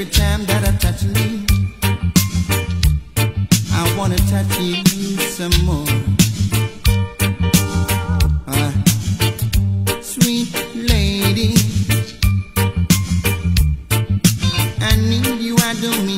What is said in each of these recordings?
every time that I touch you, I wanna touch you some more. Uh, sweet lady, I need you, I do mean.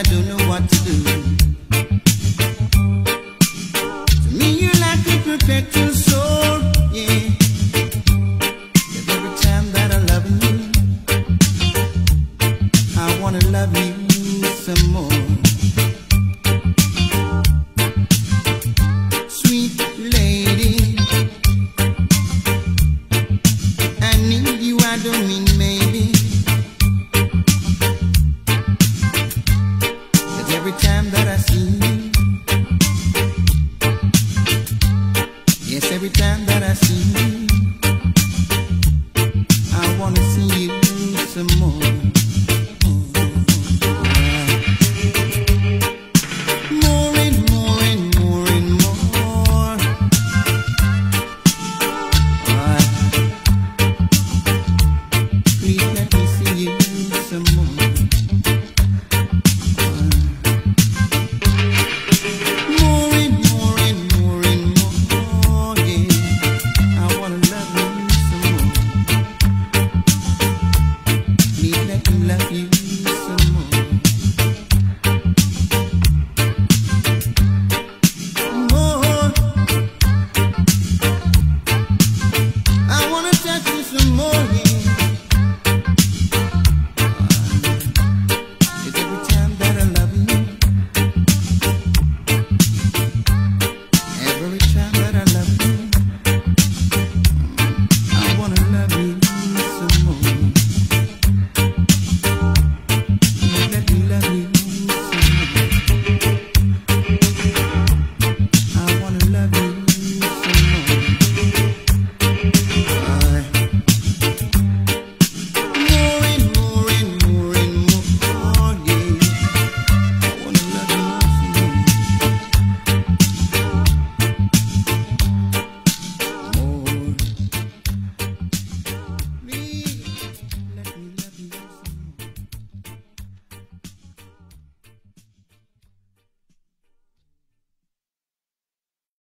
I don't know what to do. To me, you're like a soul, yeah. Every time that I love you, I wanna love you some more. every time that I see you.